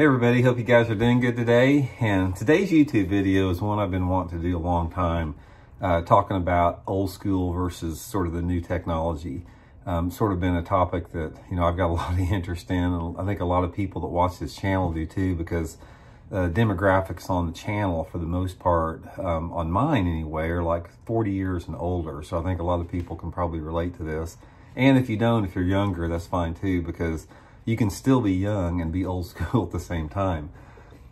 Hey everybody, hope you guys are doing good today. And today's YouTube video is one I've been wanting to do a long time, uh, talking about old school versus sort of the new technology. Um, sort of been a topic that, you know, I've got a lot of interest in. And I think a lot of people that watch this channel do too, because uh, demographics on the channel for the most part, um, on mine anyway, are like 40 years and older. So I think a lot of people can probably relate to this. And if you don't, if you're younger, that's fine too, because you can still be young and be old school at the same time.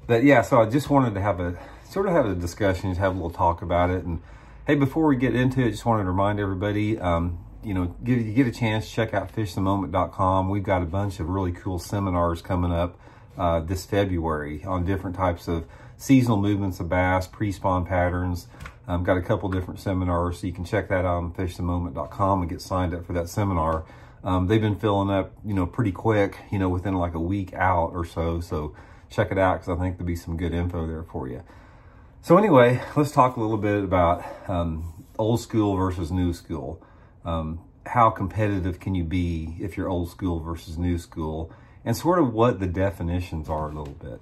But yeah, so I just wanted to have a sort of have a discussion, just have a little talk about it. And hey, before we get into it, just wanted to remind everybody, um, you know, give you get a chance, check out fishthemoment.com. We've got a bunch of really cool seminars coming up uh, this February on different types of seasonal movements of bass, pre-spawn patterns. Um, got a couple different seminars, so you can check that out on fishthemoment.com and get signed up for that seminar. Um, they've been filling up, you know, pretty quick, you know, within like a week out or so. So check it out because I think there'll be some good info there for you. So anyway, let's talk a little bit about um, old school versus new school. Um, how competitive can you be if you're old school versus new school? And sort of what the definitions are a little bit.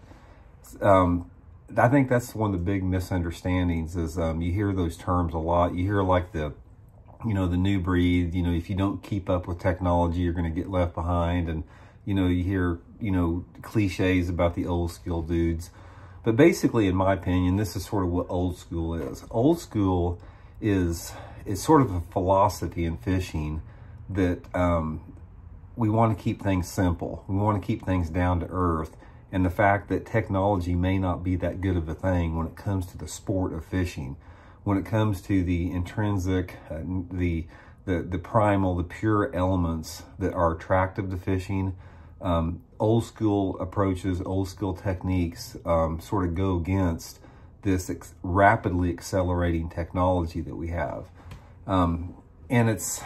Um, I think that's one of the big misunderstandings is um, you hear those terms a lot. You hear like the you know, the new breed, you know, if you don't keep up with technology, you're going to get left behind. And, you know, you hear, you know, cliches about the old school dudes. But basically, in my opinion, this is sort of what old school is. Old school is, is sort of a philosophy in fishing that um, we want to keep things simple. We want to keep things down to earth. And the fact that technology may not be that good of a thing when it comes to the sport of fishing when it comes to the intrinsic, uh, the, the, the primal, the pure elements that are attractive to fishing, um, old school approaches, old school techniques um, sort of go against this ex rapidly accelerating technology that we have. Um, and it's,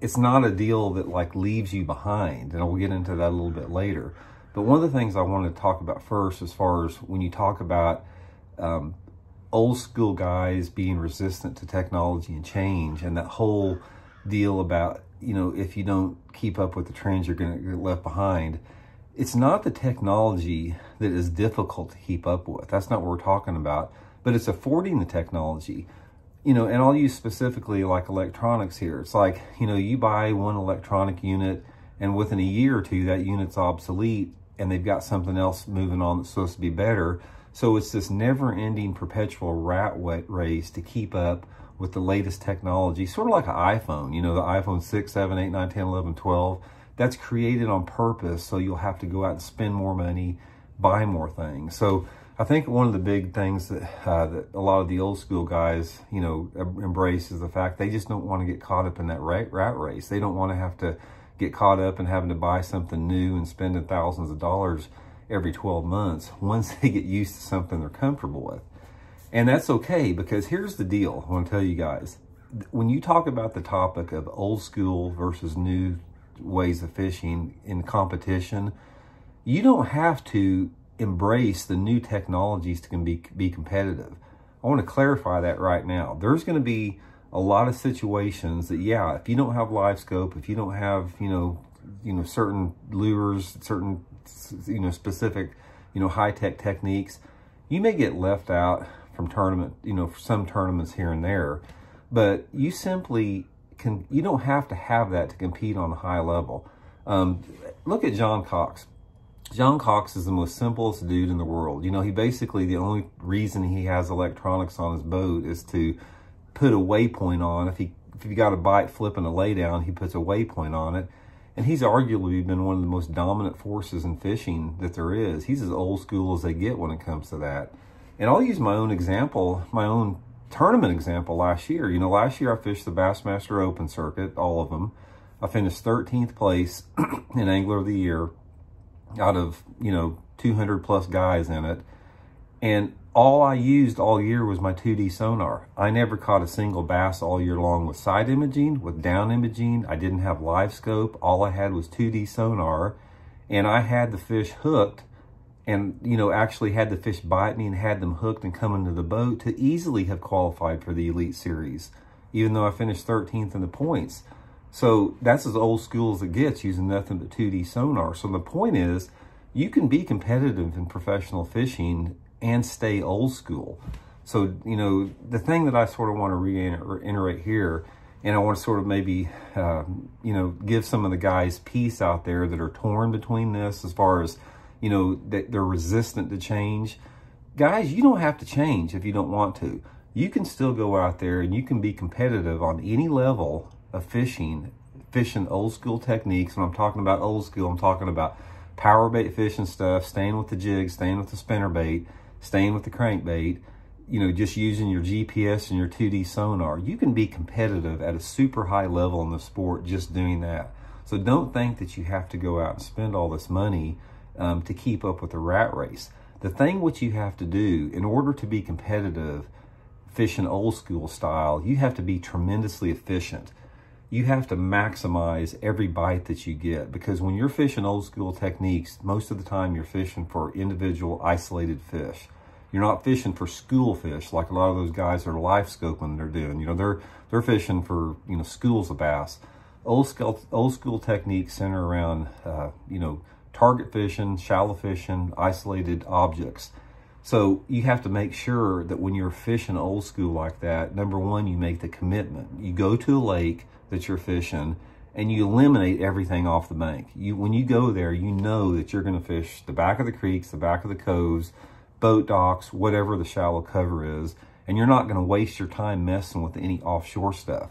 it's not a deal that like leaves you behind. And we'll get into that a little bit later. But one of the things I want to talk about first, as far as when you talk about um, old school guys being resistant to technology and change and that whole deal about, you know, if you don't keep up with the trends, you're going to get left behind. It's not the technology that is difficult to keep up with. That's not what we're talking about, but it's affording the technology. You know, and I'll use specifically like electronics here. It's like, you know, you buy one electronic unit and within a year or two, that unit's obsolete and they've got something else moving on that's supposed to be better so it's this never-ending perpetual rat race to keep up with the latest technology, sort of like an iPhone, you know, the iPhone 6, 7, 8, 9, 10, 11, 12. That's created on purpose, so you'll have to go out and spend more money, buy more things. So I think one of the big things that, uh, that a lot of the old school guys, you know, embrace is the fact they just don't want to get caught up in that rat, rat race. They don't want to have to get caught up in having to buy something new and spending thousands of dollars every 12 months once they get used to something they're comfortable with. And that's okay because here's the deal I want to tell you guys. When you talk about the topic of old school versus new ways of fishing in competition, you don't have to embrace the new technologies to be, be competitive. I want to clarify that right now. There's going to be a lot of situations that, yeah, if you don't have live scope, if you don't have, you know, you know, certain lures, certain you know, specific, you know, high-tech techniques, you may get left out from tournament, you know, some tournaments here and there, but you simply can, you don't have to have that to compete on a high level. Um, look at John Cox. John Cox is the most simplest dude in the world. You know, he basically, the only reason he has electronics on his boat is to put a waypoint on. If he, if he got a bite flipping a laydown, he puts a waypoint on it and he's arguably been one of the most dominant forces in fishing that there is. He's as old school as they get when it comes to that. And I'll use my own example, my own tournament example last year. You know, last year I fished the Bassmaster Open circuit, all of them. I finished 13th place in Angler of the Year out of, you know, 200 plus guys in it. And all I used all year was my 2D sonar. I never caught a single bass all year long with side imaging, with down imaging. I didn't have live scope. All I had was 2D sonar. And I had the fish hooked and, you know, actually had the fish bite me and had them hooked and coming to the boat to easily have qualified for the Elite Series, even though I finished 13th in the points. So that's as old school as it gets using nothing but 2D sonar. So the point is, you can be competitive in professional fishing and stay old school. So, you know, the thing that I sort of want to reiterate here, and I want to sort of maybe, uh, you know, give some of the guys peace out there that are torn between this as far as, you know, that they're resistant to change. Guys, you don't have to change if you don't want to. You can still go out there and you can be competitive on any level of fishing, fishing old school techniques. When I'm talking about old school, I'm talking about power bait fishing stuff, staying with the jig, staying with the spinner bait, staying with the crankbait, you know, just using your GPS and your 2D sonar. You can be competitive at a super high level in the sport just doing that. So don't think that you have to go out and spend all this money um, to keep up with the rat race. The thing what you have to do in order to be competitive, fishing old school style, you have to be tremendously efficient you have to maximize every bite that you get because when you're fishing old school techniques, most of the time you're fishing for individual isolated fish. You're not fishing for school fish like a lot of those guys are live scoping they're doing. You know, they're they're fishing for, you know, schools of bass. Old school, old school techniques center around, uh, you know, target fishing, shallow fishing, isolated objects. So you have to make sure that when you're fishing old school like that, number one, you make the commitment. You go to a lake that you're fishing and you eliminate everything off the bank. You When you go there, you know that you're going to fish the back of the creeks, the back of the coves, boat docks, whatever the shallow cover is, and you're not going to waste your time messing with any offshore stuff.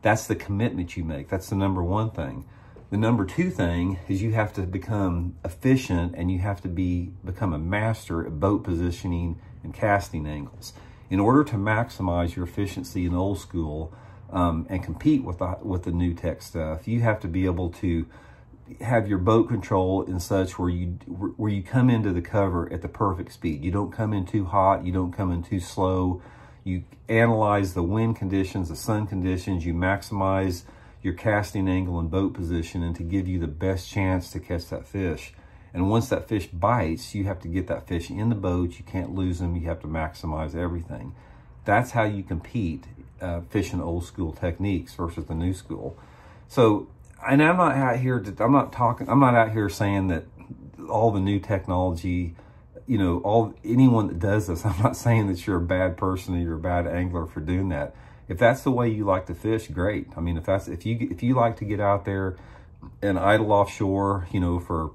That's the commitment you make. That's the number one thing. The number two thing is you have to become efficient and you have to be become a master at boat positioning and casting angles. In order to maximize your efficiency in old school um, and compete with the, with the new tech stuff, you have to be able to have your boat control and such where you where you come into the cover at the perfect speed. You don't come in too hot, you don't come in too slow. You analyze the wind conditions, the sun conditions, you maximize your casting angle and boat position and to give you the best chance to catch that fish. And once that fish bites, you have to get that fish in the boat. You can't lose them. You have to maximize everything. That's how you compete uh, fishing old school techniques versus the new school. So, and I'm not out here, to, I'm not talking, I'm not out here saying that all the new technology, you know, all anyone that does this, I'm not saying that you're a bad person or you're a bad angler for doing that if that's the way you like to fish, great. I mean, if that's if you if you like to get out there and idle offshore, you know, for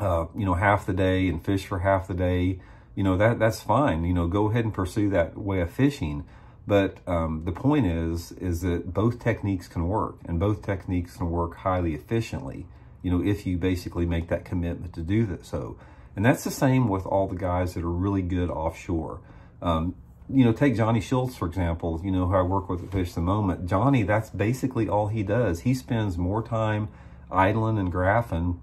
uh, you know half the day and fish for half the day, you know that that's fine. You know, go ahead and pursue that way of fishing. But um, the point is, is that both techniques can work, and both techniques can work highly efficiently. You know, if you basically make that commitment to do that. So, and that's the same with all the guys that are really good offshore. Um, you know, take Johnny Schultz, for example, you know, who I work with at Fish the Moment. Johnny, that's basically all he does. He spends more time idling and graphing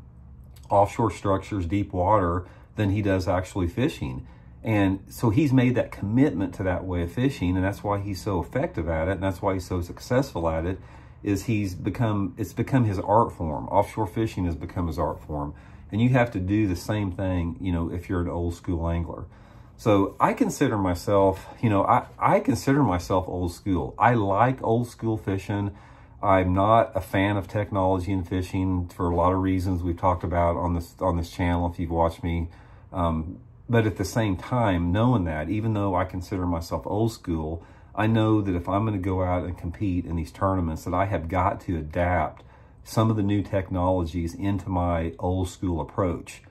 offshore structures, deep water, than he does actually fishing. And so he's made that commitment to that way of fishing, and that's why he's so effective at it, and that's why he's so successful at it, is he's become, it's become his art form. Offshore fishing has become his art form. And you have to do the same thing, you know, if you're an old school angler. So I consider myself, you know, I, I consider myself old school. I like old school fishing. I'm not a fan of technology and fishing for a lot of reasons we've talked about on this on this channel if you've watched me. Um, but at the same time, knowing that, even though I consider myself old school, I know that if I'm going to go out and compete in these tournaments, that I have got to adapt some of the new technologies into my old school approach.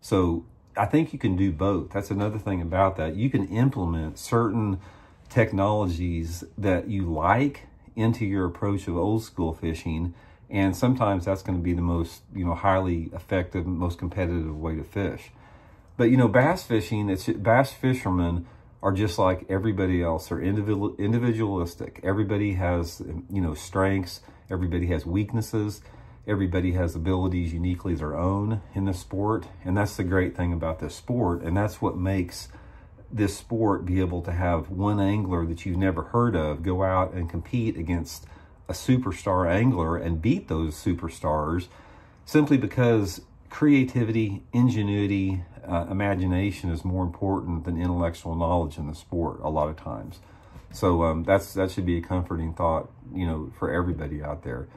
So I think you can do both. That's another thing about that. You can implement certain technologies that you like into your approach of old school fishing. And sometimes that's going to be the most, you know, highly effective, most competitive way to fish. But, you know, bass fishing, it's bass fishermen are just like everybody else. They're individual, individualistic. Everybody has, you know, strengths. Everybody has weaknesses. Everybody has abilities uniquely their own in the sport. And that's the great thing about this sport. And that's what makes this sport be able to have one angler that you've never heard of go out and compete against a superstar angler and beat those superstars simply because creativity, ingenuity, uh, imagination is more important than intellectual knowledge in the sport a lot of times. So um, that's that should be a comforting thought, you know, for everybody out there.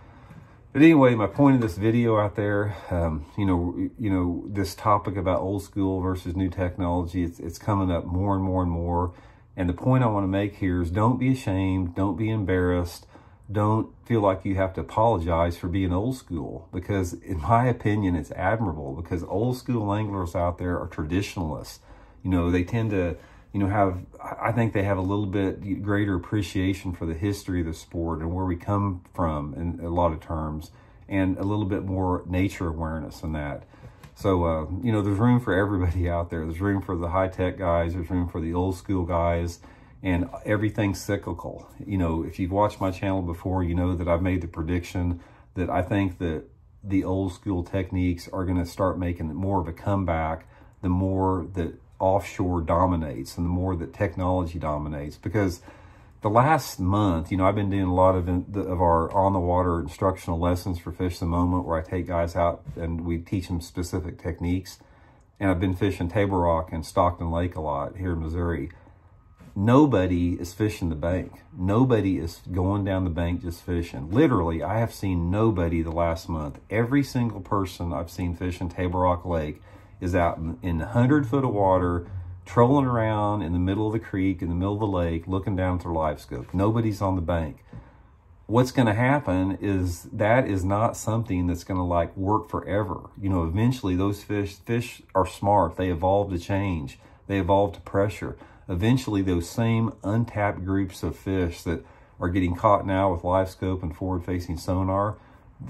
But anyway, my point of this video out there, um, you know, you know, this topic about old school versus new technology, it's, it's coming up more and more and more. And the point I want to make here is don't be ashamed, don't be embarrassed, don't feel like you have to apologize for being old school because in my opinion, it's admirable because old school anglers out there are traditionalists. You know, they tend to, you know, have, I think they have a little bit greater appreciation for the history of the sport and where we come from in a lot of terms and a little bit more nature awareness than that. So, uh, you know, there's room for everybody out there. There's room for the high-tech guys. There's room for the old school guys and everything's cyclical. You know, if you've watched my channel before, you know that I've made the prediction that I think that the old school techniques are going to start making more of a comeback the more that offshore dominates and the more that technology dominates because the last month, you know, I've been doing a lot of, in, of our on the water instructional lessons for Fish the Moment where I take guys out and we teach them specific techniques. And I've been fishing Table Rock and Stockton Lake a lot here in Missouri nobody is fishing the bank. Nobody is going down the bank just fishing. Literally, I have seen nobody the last month. Every single person I've seen fishing Table Rock Lake is out in, in 100 foot of water, trolling around in the middle of the creek, in the middle of the lake, looking down through live scope. Nobody's on the bank. What's going to happen is that is not something that's going to like work forever. You know, eventually those fish, fish are smart. They evolve to change. They evolve to pressure eventually those same untapped groups of fish that are getting caught now with live scope and forward-facing sonar,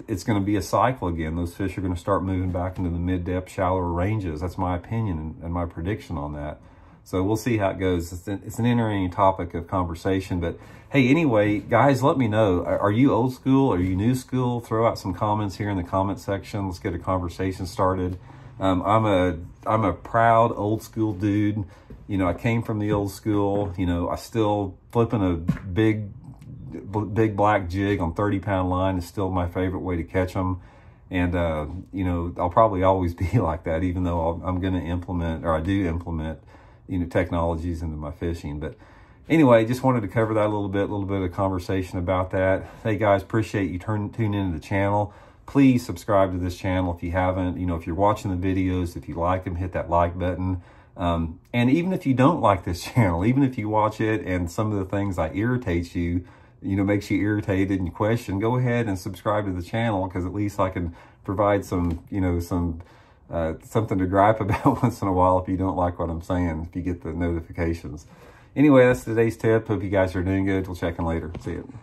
it's going to be a cycle again. Those fish are going to start moving back into the mid-depth, shallower ranges. That's my opinion and, my prediction on that. So we'll see how it goes. It's an, it's an interesting topic of conversation. But hey, anyway, guys, let me know. Are you old school? Are you new school? Throw out some comments here in the comment section. Let's get a conversation started. Um, I'm a I'm a proud old school dude. You know, I came from the old school. You know, I still flipping a big big black jig on 30 pound line is still my favorite way to catch them. And, uh, you know, I'll probably always be like that, even though i am going to implement, or I do implement, you know, technologies into my fishing. But anyway, just wanted to cover that a little bit, a little bit of conversation about that. Hey guys, appreciate you turn, tuning into the channel please subscribe to this channel if you haven't. You know, if you're watching the videos, if you like them, hit that like button. Um, and even if you don't like this channel, even if you watch it and some of the things that irritate you, you know, makes you irritated and question, go ahead and subscribe to the channel because at least I can provide some, you know, some, uh, something to gripe about once in a while if you don't like what I'm saying, if you get the notifications. Anyway, that's today's tip. Hope you guys are doing good. We'll check in later. See you.